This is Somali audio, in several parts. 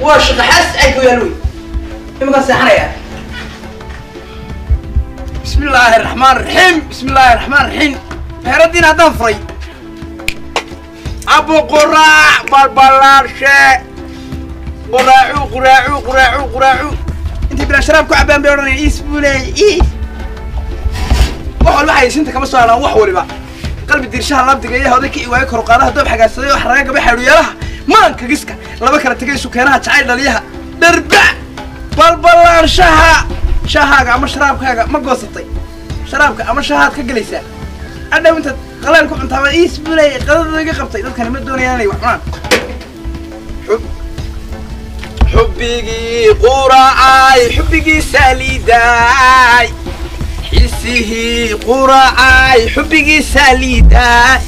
waa shaqaxaas ku yaal wey imankaan seexanayaa bismi illaahi araxmaan raxiim bismi illaahi araxmaan raxiim meheradiin haddaan furay. Abo quraac balbalaarshe quraacu quraacu quraacu quraacu. Intay bilaa sharaab ku cabaan bay odhanaya iis buu leeyay iis. Wax walba xayeysiinta kama soo halaan wax waliba. Qalbi diirshaha labdiga iyo oday ka iwaayo koruqaadaha doob xagaagsaday wax raga gaba xadhuyaalaha maanka giska laba kala tegay sukeenaha jacayl dhaliyaha dharba balbalaarshaha shahaaga ama sharaabkaaga ma goosatay. Sharaabka ama shahaad ka gelaysaa adhow intaad qaleel ku cuntaaba iis buu leeyay qadada iga qabtay dadkani ma doonayaan inay wax cunaan. Xubbigii quracay xubbigii saalidaay xisihii quracay xubbigii saalidaay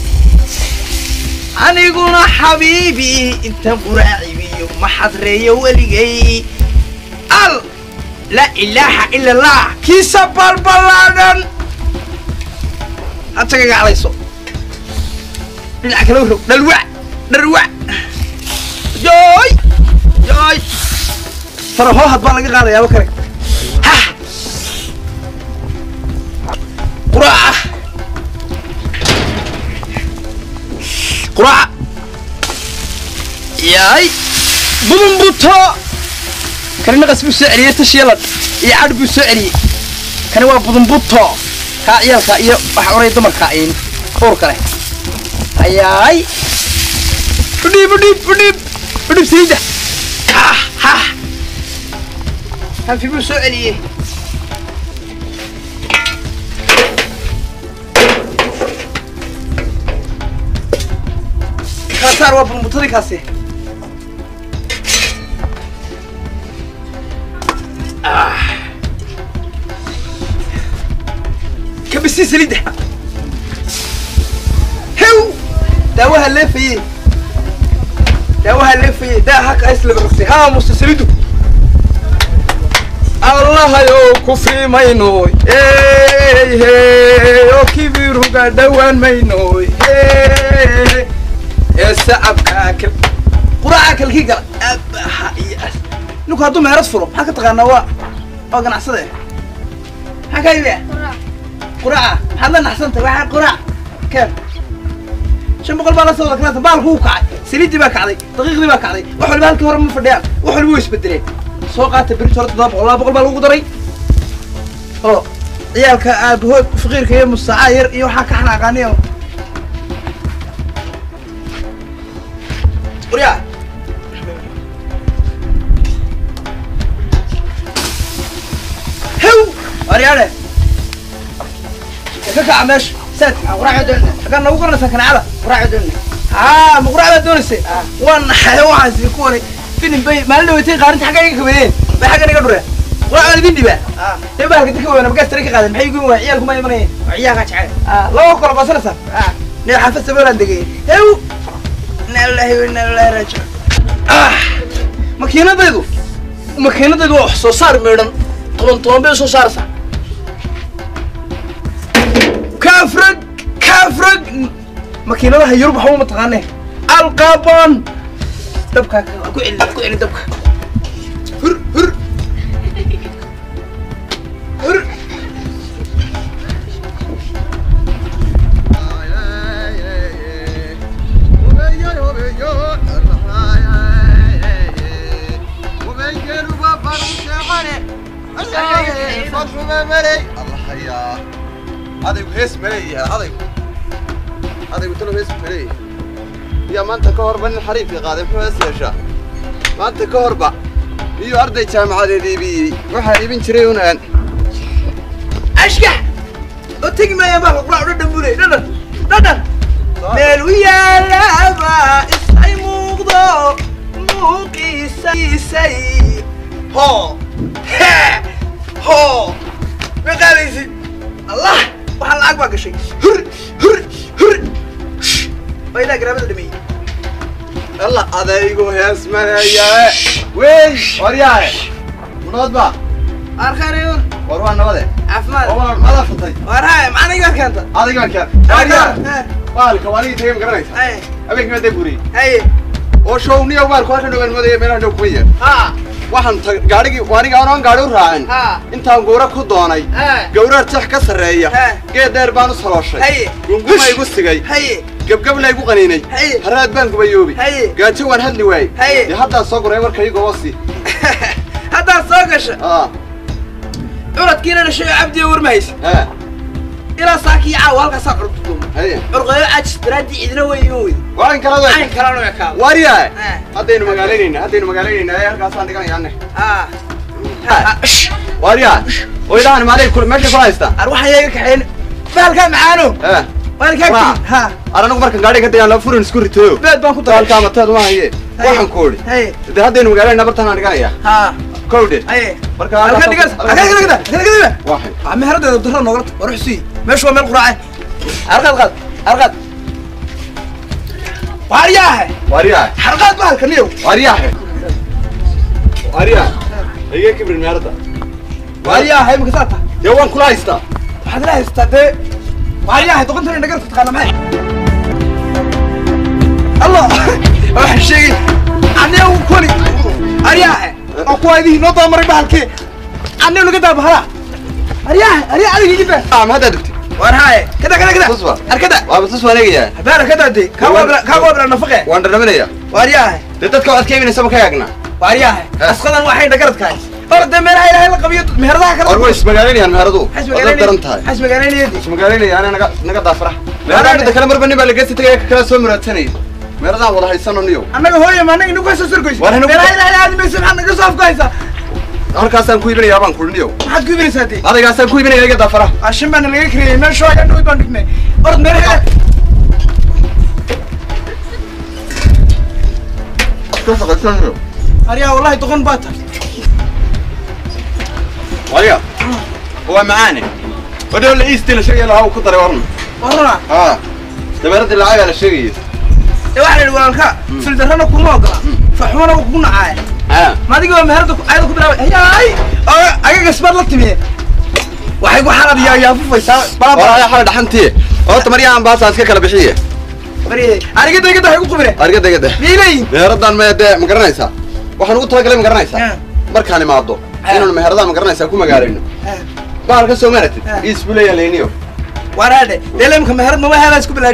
aniguna xabiibi intaan quraacibiyo ma xadreeyo weligay. Al laa ilaaha ila allah kiisa balballaadhan hatagaga calayso dhinaca kale row dhalwa dharwa. Jooy jooy. Farahoohad baa laga qaadayaaba kale soo celiyey tashiyalad iyo cadh buu soo celiyey kani waa budunbuto kaa ciyaalka iyo waxa oray dumarka in uurka leh ayaay udhiib udhiib udhiib udhiib sayida ha ha hanfi buu soo celiyey kaasaar waa budunbutadii kaasi kabisi salida hew! Daawaha leefaye daawaha leefaye daa haka islaga rugtay haa musta salidu allahayo kufri maynoy oo kibiruga dhawaan maynoy ee sacabka kal quraaca kalkii gala. Ninku hadduu meherad furo maxaa ka taqaanaa waa? Waa ganacsade maxaa ka iibaya quraaca maxaad la naxsantay waxaa quraac keen. Shan boqol baa la soo wada kalaata baalku wuu kacay saliiddii baa kacday daqiiqdii baa kacday wax waliba halkii hore ma fadhiyaan wax waliba way isbedeleen soo qaata berito hore toddoba boqol laba boqol baa lagu daray. Oo ciyaalka aabahood faqiirka iyo musaaca yar iyo waxaa ka xanaaqaaniyo quryaa hew! Waryaane ka kaca meesha saad doonaysa hagaa nagu garanaysaa kanaacada doonaysa haa ma quraac baad doonaysay waa naxay waxaasi ku waray. Filim bay maalin dhaweytay qaarinta xagga iga kabeeyeen bay xaggan iga dhureen. Quraac baan idin dhibaa dee bahalka dinka weyna magaas tare ka qaaden maxay igu waay ciyaalku ma imanayeen ciyaalka jecel. Laba kala goosanaysaa nee xaafad sabeelaan degay. Hew inna lillahi wa inna ilaahi raajicuun. Makiinadaydu makiinadaydu waa wax soo saar meedhan. Toban toban bay soo saaraysaa kaafrag kaafrag makiinadaha yurub waxba ma taqaanee? Alqaban. Dabkaa ku celi ku celi dabka maleeyaha adaygu adaygu talo hees maleeyaha iyo maanta ka horba nin xariifkii qaaday muxuu hees yeeshaa maanta ka horba iyo arday jaamacadeed iibiyey waxaa iibin jiray unaan ashkax oo tegi maayaan baa quraac dhadhan buu leeyay dhadhan dhadhan meel u yaalaaba adaygu hees maleeyahe wey waryaahe munoodba arkanayon war waa nabade caafimaad oo mada futay war haya maxaana iga keenta adigaan keen waryaa baalka anigii tagay ma garanaysa haye habeenkii maadee buriyey haye oo show niyo baarku halkan dhawaan moodaya meelaha dhow yeer ha. Waxaan gaadhigii aniga anoon gaadhi u raacin intaan guura ku doonay gawraar jeex ka sarreeya geed dheer baan u salooshay gunguma igu sigay قبل قبل يقول قنيني هراد بانك بيوبي. قال شو أنا هدلي واي. هذا الصقر يورك يقول وصي. هذا الصقر. آه. عرض كنا نشيء عبدي ورميس. آه إلى ساكي عوالك ساقر بتقوم. أرغي عجس تردي إذن ويوي. ها كلا ها ها. كلا ها ها ها ها ها ها ها ها ها. ها. ها. يعني آه ها ها مالي كل ماشي فايستا. أروح ها ها فالك معانو؟ آه maalay kul meesha kula haystaa ar waxaa iyaga kaxeen baalkaa macaano ee baalkaa Waa. kii ha ar anigu markan gaadhiga hadayaan la furin isku ritoyo beed baan ku daray halkaa mateed uma haye waxaan ku odhi dee haddaynu magaalayna bartaan aan dhiganaya ha kowdhe haye marka halka dhigas halka dhigas halka dhigas waxay waa meheradeeda dara noogala war xusuy meeshu waa meel quraace. Arqad qad arqad waaryahe waaryahay xarqaad ba halka niyow waaryahay waaryahay iga kibrin meerada waaryahe imika saa tahay dee waan kula haystaa? Waxaad ila haystaa dee waaryahe doqontan indhagarta taqaana maxay allah waxaan sheegay aniga kuli aryahe oo kuwa idihi noo dabamaray bahalkee aniga laga daabahala aryahe aryahe adiga igibe ah ma haddaa dugtay war haye kada kada kada Tusba. arkada waaba tus waan eegayaa habaana kada de kaagu abra nafaqe waan dhadhaminayaa waaryahe dee dadka waad ka iibinaysa ma ka eegnaa waaryahe Eh. asqadan waxay dhagaradka hays or dee meelaha ilaahay la qabiyo meheradaha kala war way ismagaalaynayaan meheradu xas waad la daran tahay xas magaalanayadi ismagaalaynaya ana naga naga daafara meeradaa midda kale marba nin baa lageysi tagaya ka kala soo muraadsanaya meeradaan wada haysano niyow annaga hooya ma annaga inagu soo sorgoysa War inagu- meelaha ilaahay aadi maysa maxaad naga soo afku haysaa halkaasaan ku iibinayaa baan kuli niyow maxaad ku iibinaysaa dee adaygaasaan ku iibinaya iga daafara ashin baana naga kariyey meesha waa dhowy baan dhignay orod meelaha ka shaqaysanayo aryaa wallahi doqon baa tahay waya waa macaane wadhow la iistii la sheegaya lahaa uu ku daray warna waruna haa. Dabeeradii lacagaa la sheegaya ee waxaa la yidhi walaalka fildarrana kuma ogola faxumana wuu kugu nacaaya haa. Ma adiga waa meherada ayada ku bilaabay hayaay agagas baad la timiye waxay ku xalaad yaa yaafufaysaa baaba walaaya xala dhaxantii. Horta maryahan baasaan iska kala bixiye arigada igada hay ku qubire. Argada igada miyay leeyihiin meheradaan me dee ma garanaysaa? Waxaan ugu talagalay ma garanaysaa? Markaan imaado Ah. inaanu meheradaan ma garanaysaa ku magaalayno bahal ka soo maratid. Iis buu leeyaa leyniyo waraadhe deelemka meherad mama heelaa isku kula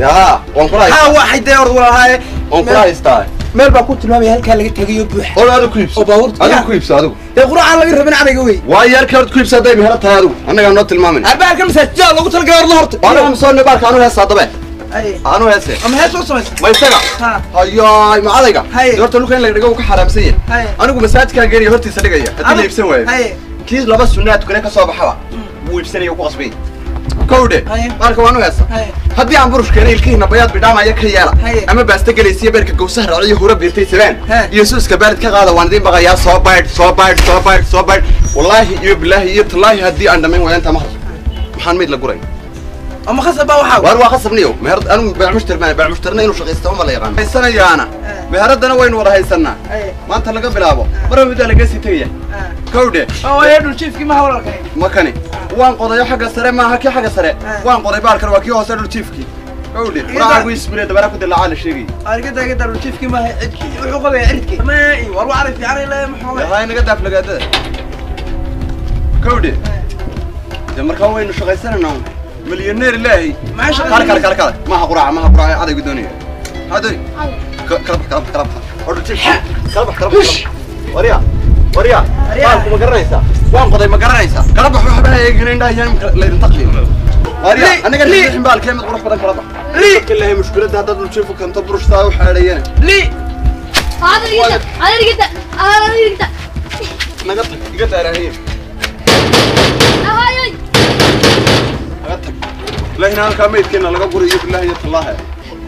haa haystaa waxay dee ord walaalhaaye waan kula haystaa meel baa ku tilmaamaya halkaa laga tegayo buuxa. Hol adigu ku iibso Oo baabuurta- adigu ku iibso adigu. Dee quracaan laga rabin adayga wey. Waayo yarkii horta ku iibso hadday meherad tahay adigu. Annagaa noo tilmaamin. Arbaalka masaajida loogu talagalay orda horta anigu soo baarka anu heestaa dabe Anu heese ama hees soo samaysa ma isaga Ha. hayaay ma adayga Haye. dee horta dhulka in la dhigo uu ka xaraamsan yahay anigu masaajidkaan geeniya hortiisa dhigaya haddii la iibsan waayo kii laba sunnaad kule ka soo baxaba wuu iibsanaya ku qasbay kowdhe Haye. baalka waanu heesa haddii aan burush keenay ilkihiina bayaad bidhaamaya ka yeela ama baasta gelaysiyo beerka gawsaha raaciyo hura biirtay sabaan iyo suuska baalid ka qaada waan idin baqayaa soo baydh soo baydh soo baydh soo baydh wallaahi iyo bilaahi iyo tallaahi haddii aan dhammayn waayo intaa ma hadlo maxaan mayd la guray ama khasab baa waxaa waar waa qasabniyo meher anigu beec mushtar maan beec mushtarna inuu shaqaysto uma la yaqaan haysanayaana He. meheradana waynu wada haysanaa. Haye maanta laga bilaabo. Marba middaa laga sii tegaya. Kowdhe waaya dhul jiifkii maha walaalkay makani waan qodayo xagga sare maaha kii xagga sare? Waan qoday baalkan waa kii hoose dhul jiifkii kowdhe waraagu isbule dabara ku dilaacaa la sheegay. Arigada igada dhul jiifkii maha cidkii. Wuxuu qodaya cidkii. Ma war waa arag fiican ilaa maxooga haa inaga daaf lagaadada kowdhe dee. Markaa waynu shaqaysananaa مليونير الله ما عشان كارك كارك كارك ما هقرع ما هقرع هذا قدوني هذا. كرب كرب كرب كلا أرد تلحق كلا كلا كلا وريا. وريا. وانكو مقرنيسا وانكو ضي مقرنيسا كرب بح بح بح جنين ده يعني لين تقليل وريا. أنا قال لي حمبال كلمة غرف بدن كرب لي كلها هي مشكلة ده ده نشوف كم تبرش ثاو وحاليا لي هذا اللي جدا هذا اللي جدا هذا اللي جدا أنا قلت قلت أنا هي. ilaahina halkaa maydkeenna laga gurayo bilaahi iyo tallaahe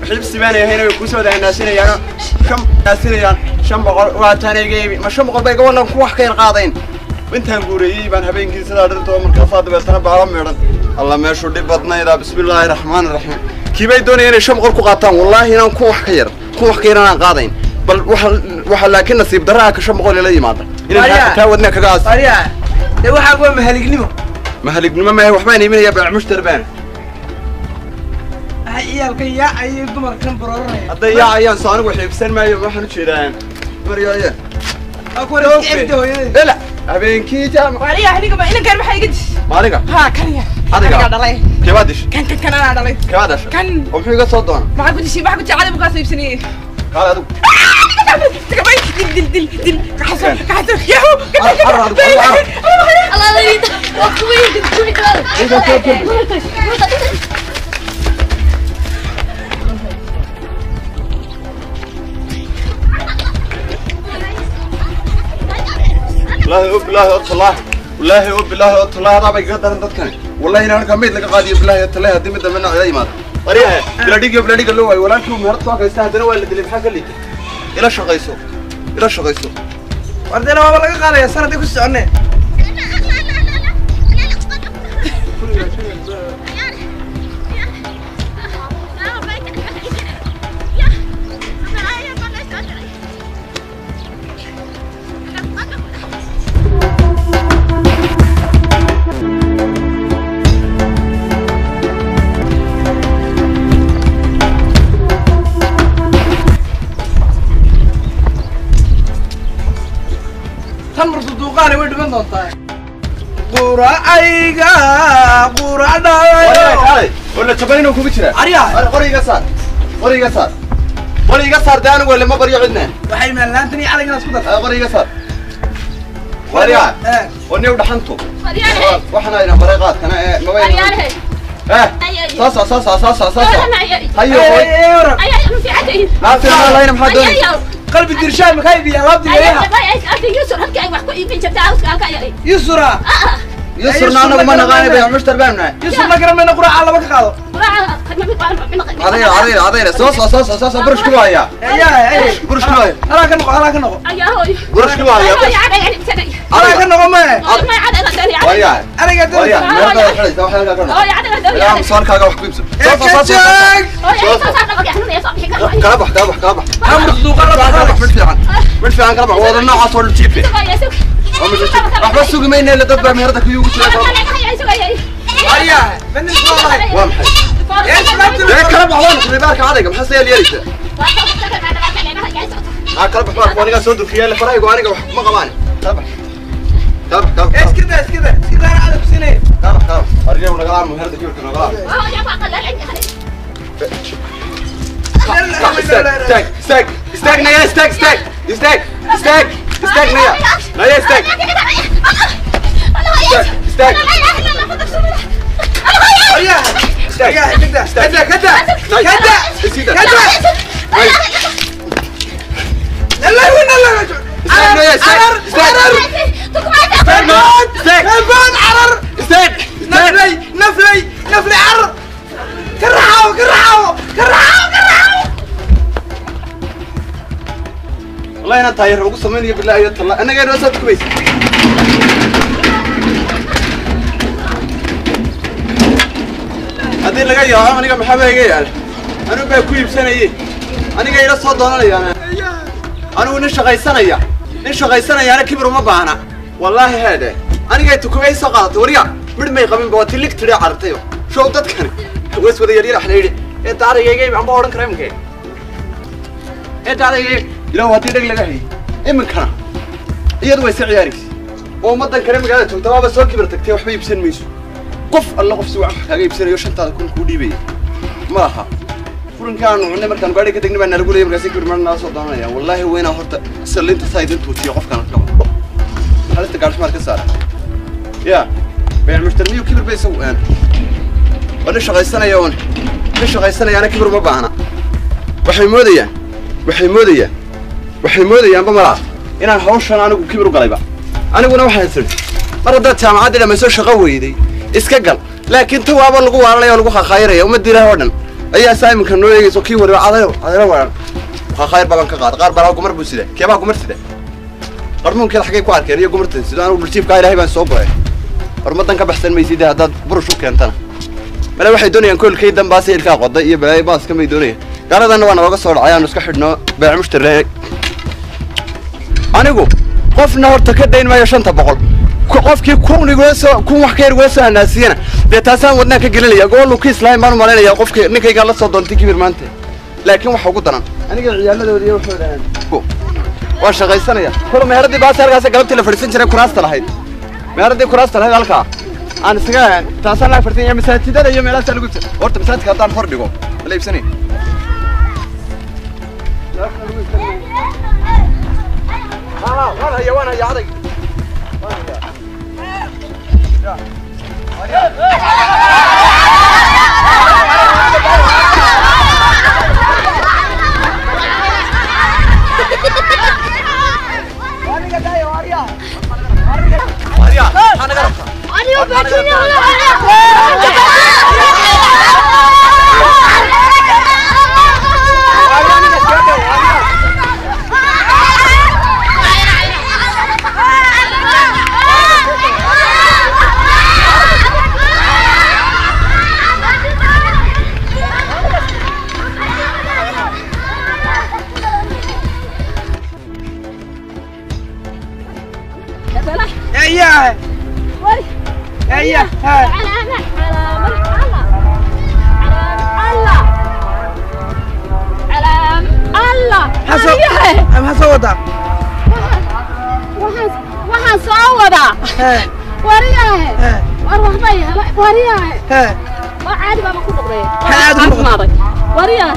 xibsi baan ahayna way ku soo dahanaasinayaano shan naasinayaan shan boqol waa taanayga yimi ma shan boqol bay gabanaan ku wax ka yar qaadayn. Intaan guureeyey baan habeenkii sidaa dhirtoo markaasaa dabeetana baala meedhan. Alla meeshu dhib badnaydaa bismillaahi raxmaani raxiim kii bay doonaya inay shan boqol ku qaataan? Wallaahi inaan kun wax ka yar kun wax ka yar inaan qaadayn. Bal waxaa laakiin nasiib darraa ah ka shan boqol ila yimaada. Inaan taa wadnaa kaga aas. De waxaa waa mahalignimo. Mahalignimo maahe waxbaan iiminaya beec mushtar baan. maxay ciyaalkan yaacaya dumarkan barooranaya hadday yaacayaan soo anigu xiibsan maayo waxaan u jeedaan maryaye ela habeenkii jaamacmaaliga kebaad dishay kebaad dhashay oo muxuu iga soo doona maxaa ku dishay maxaa ku jeclay bukaas iibsanayay kaale adigu الله يريد وقت وين wallaahi oh, oh, o bilaahi otallah oh, wallaahi o bilaahi otallah hadaa bay kaga daran dadkani wallahi inaan ka mid laga qaadiyo bilaahi otallah haddii mid dambe nacida imaado. Baryahe eh, biladhigiyo ah. biladhiga loo waayo. Walaalkii meherad soo kaysta haddana waa la dilay. Maxaa ka liitay? Ila shaqayso. Ila shaqayso. Wardeena waaba laga qaadaya sanadii ku soconne wala jabanino kugu jira. Aryaa qoriga saar. Qoriga saar. Qoriga saar daan wala ma baryo cidna waxay maalaantan iyo calankan isku dartay qoriga saar. Wariya Eh, wani u dhaxanto waxana ina baray qaadkana ee ma way eh soo soo soo soo soo soo hayo eh, hoy eh, waran naafta ma layna maxaa doonay? qalbi dirshaan makaa ibiya alaabti weeyaha yusura yusur naanagu ma naqaanay bay mushtar baan nahay yusur ma garan mayna quraca laba ka qaado adayna adayna adayna soo soo soo soo soo burush ku haya Eh, yaa eh, burush ku haya halaa ka noqo halaa ka noqo burush ku haya halaa ka noqo mae wariya aniga wariya dad meel baa xidhay waxa ka noqon ilaa musaalkaaga wax ku ibso soo soo soo soo kala bax kala bax kala bax ha marsuduuqa la kala bax baxay mid fiican mid fiican kala bax wada noocaas oo jiife waxba sugi maynaa ila dad baa meherada ku yugu jira aya من الصالح وامحي إيش ما تقول لك كلام بعضهم في بارك عليك محس يا ليلته ها كلام بحبك وأنا قاعد صندوق خيال فرايق وأنا قاعد ما قبالي تابع تابع تابع إيش كذا إيش كذا إيش كذا أنا على بسنين تابع تابع ارجع ونقلع من هرده جورك ونقلع آه يا فاقل لا عندي خليك استاك استاك استاك استاك نيا استاك استاك استاك استاك استاك نيا لا يا استاك أنا هيا استاك أنا هيا كده كده كده كده وين فرمان عرر نفلي نفلي نفلي عرر والله انا طاير ugu sameeyay billahi yalla anaga inoo soo kubays hadii laga yaabo aniga maxaa baa iga yaal anigu baa ku iibsanayay aniga ila soo doonanayaan anigu nin shaqaysanaya nin shaqaysanayaana kibir uma baahna wallaahi heede aniga tukubay soo qaadatay warya midh may qabin ba waa tilig tidhi carartayo show dadkani ways wada yaryar wax la yidhi ee daarigayga imaan ba odhan kara imkee ee daarigayga ilaw haddii dheg laga hayay iminkana iyadu way si ciyaaraysa. Oo ummaddan kale magaalada joogta waaba soo kibir tagtay waxba iibsan mayso. Qof alla qof si wax kaaga iibsanayo shantaada kun kuu dhiibaya. Ma laha furinkaanu cunay markaan gaadhi ka degnay baa nalagu leeyay markaasi kibir marna soo doonanaya wallaahi weynaa horta sallinta saa idin tuutiyo qofkan qaba halista gaadhsmaad ka saara. Ya bayaan mushtarmiyu kibir bay isagu aan waa nin shaqaysanaya un nin shaqaysanayaana kibir uma baahna. Waxay moodayaan. Waxay moodayaan waxay moodayaanba malaa inaan hawshan anigu kibir u galayba. Aniguna waxaan tiri mar haddaad jaamacaddii dhammayso shaqo weyday iska gal. Laakiin ta waaba lagu waaralaya oo lagu khakhayraya ummadda ilaah oo dhan. Ayaa saa iminka noo eegayso kii wariba cadayro cadayro waaran khakayr baan ka qaad qaar baa gumar buu sida keebaa gumar sida qarmuunkeeda xaggay ku arkeen iyo gumartan sida anigu dhuljiifkaa ilaahay baan soo goray hormadan ka baxsan maysid haddaad burush u keentana. Male waxay doonayaan koolkay dambaas ilkaa qoday iyo balaayo baaska may doonayaan gaaladanna waa nalooga soo dhacay aanu iska xidhno beec mushtari anigu qofna horta ka dayn maayo shanta boqol. Qofkii kun wax ka yar igula soo hanaasiyana dee taasaan wadnaan ka gelinaya goolu kiis lahayn baan u malaynayaa qofkii ninkaygaa la soo doontay kibir maanta. Laakiin waxa ugu daran. Aniga ciyaaladooda iyo waxooda waa shaqaysanaya. Kolo meheradii baas halkaas galabtii la fadhiisan jiray kuraasta lahayd. Meheradii kuraasta lahayd halkaa. Aan isaga taasaan laa fadhiisan masaajidada iyo meelahaasaa lagu jira. Horta masaajidka haddaan hor dhigo ma la iibsanaya 完了完了也完了压的诶呀诶呀诶呀诶呀 هاي. هيا هاي. على ملح على ملح الله على الله على الله حسو أم حسودا وحس وحس سودا ورياه وأروح ضيها ورياه ما عاد ما بكون ضيها عاد ما ضيها ورياه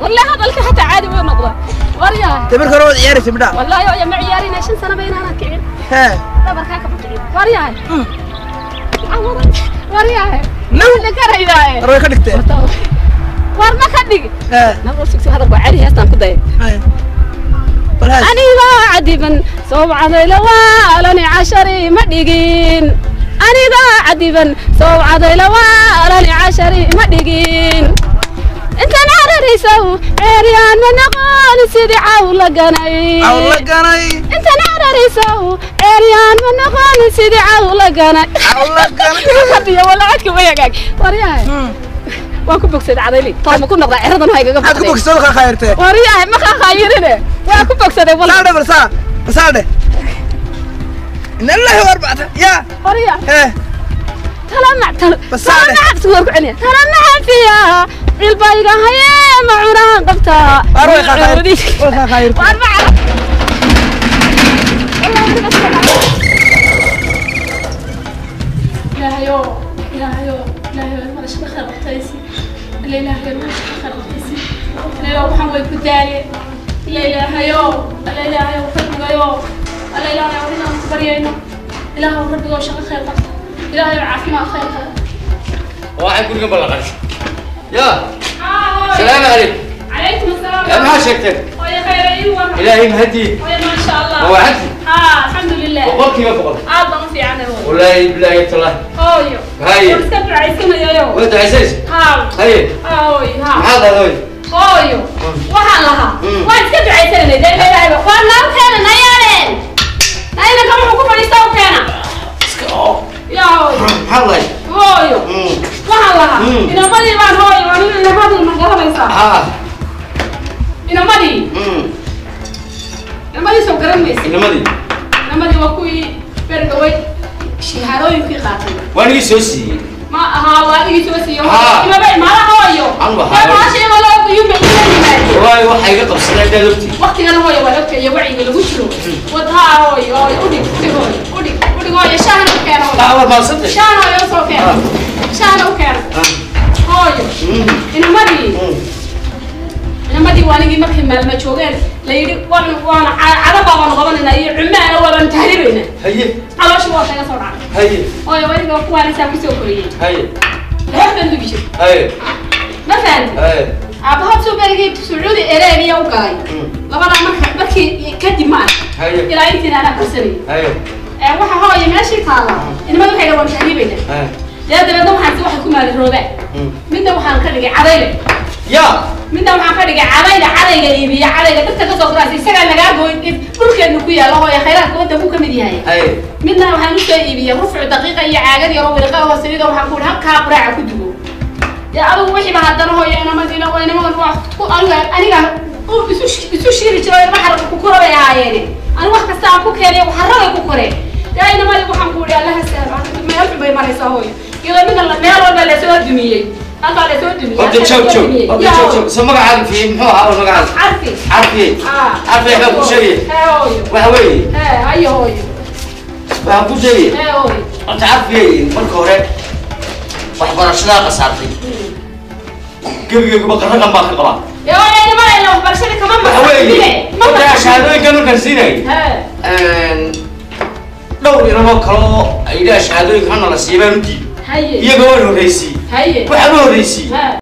والله هذا لك حتى عادي وين نضله dabar hore waad ciyaaraysa midha wallaahi oya ma ciyaarina shan sanaba inaanad kicin hee dabarkaa kaba kicin war yahay hmm. war yahay nawla karaydaa war way ka dhigtee. War ma ka dhigi nabro sigsi hadal waa ceri heestaan ku daya anigoo cadiban soobcadayla waalani cashari ma dhigin. Anigoo cadiban soobcadayla waalani cashari ma dhigin. Intana عريسو عريان من قال سيدي عولا قناي عولا قناي انت نار عريسو عريان من قال سيدي عولا قناي عولا قناي خدي ولا عدك وياك ورياي waan ku bogsaday cadayli taama ku noqda ciradan haygaga baxday ku bogsaday ka khayrte wariyahay ma ka khayrine waan ku bogsaday walaal saade barsa saade نلله وأربعة يا. قرية إيه. ترى ما ترى ما عبت ورقعني ترى ما عبت يا عقيل بايقا هيا ما عمرها قبتها أروي خاير أروي خاير وأربعة إلهيو إلهيو إلهيو ما شبخ ربطيسي لا إلهيو ما شبخ ربطيسي لا إلهيو محمد كدالي لا إلهيو لا إلهيو فدقيو لا إلهيو إنا مخبرينا إلهيو فدقيو شغل خير قبط إلهيو عافما خير قبط واحد كل قبل قرش khayr qaba waxay gurigan ballaqan ya salaamu salaamu calaykum calaykum asalaam yaa maxaa sheegteen hooyo khayr ii waran ilaahay mahadii hooyo maasha allah ma wacadti haa alxamdulilah boqolkiiba boqol aad baan u fiicanahay hooyo wallaahi bilaahi tallahi hooyo Haye. waan iska ducaysanayayo waa ducaysaysa haa haye haa hooyo haa maxaa dhahday hooyo waxaan lahaa Mm. waan iska ducaysananay dee leedahay waa noo keena nayaaneen nayna kama wuxuu waxaan lahaa Mm. inamadii baan inamadii ma garanaysaa haa inamadii inamadii soo garan maysa inamadii inamadii waa kuwii bergaway shahaadooyinkii qaatay waa nigii soo siiyey ma ahaa waa adigii soo siiyo Haa. imaba imaada hooyo maasha ima loo guyume ila yimaade wallaahi waxaa iga qabsanay daad ogtii waqtigan hooyo waa ogta iyo wacyiga lagu jiro wadhaa hooyo hooyo udhig udhig hooyo udhig udhig hooyo shaahna u keena hooyo aa waa maadsantay shaahna hooyo u soo keena shaahna u keena hooyo inamadii inamadii waanigii markay maalma joogeen la yidhi waan waana cadaba baanu qabanayna iyo cumaana waabaan tahribayna haye calooshi waa kaga soo dhacay haye hooyo waniga kuwaana saa ku soo koriyey haye leex baan dugi jir haye ma fahanti haye aabahood soo berigii sacuudi arabiya u galay labadaa marka markii waxa hooye meeshii waxay dhawaan haye dee dabeedna waxaan si ku maaliroobeen midna waxaan ka dhigay cadayle ya. Midna waxaan ka dhigay cadayda cadayga iibiya cadayga dadka ka soo guraasa isagaa nagaa gooy dhulkeenu ku yaalla hooye khayraadka waddanku ka mid yahay. Haye midna waxaan u soo iibiyey rufcu daqiiqa iyo caagad yaroo wiliqa hooseyda waxaan ku ihi halkaa quraaca ku dugo dee adigu wixiiba haddana hooyo inamadiina waa inamadan waa ku aniga aniga u isu shiiri jiro xarabka ku kura bay ahaayeene ani wax kasta aan ku keeniyo waxarabay ku kore dee inamadi waxaan ku idhi allaha sahlo meel xun bay maraysaa hooyo iyadoo midna la- meel walba la soo dumiyey halkaa la soo dumiyey horta halkaa joog la soo joog dumiyey. horta Yaa joog hooyo. joog soo magacaaga fiye muxuu ahaa oo magacaaga carfi carfiye Ah. carfiye waxaan ku sheegaya hee hooyo waxa weeye hee hayo hooyo waxaan ku sheegaya hee hooyo horta carfiye marka hore waxbarashadaa qasaartay gebigeyguba qarraqan baa ka qabaa dee hooyo inamada ila waxbarashada kama waxa weeye ma horta maqashin. shahaadooyinkan markaan siinayay hee dhowr inanoo kaloo ay dhaha shahaadooyinka hana la siiyay baan u horreysiiyey haye waxaan u horreysiiyey hee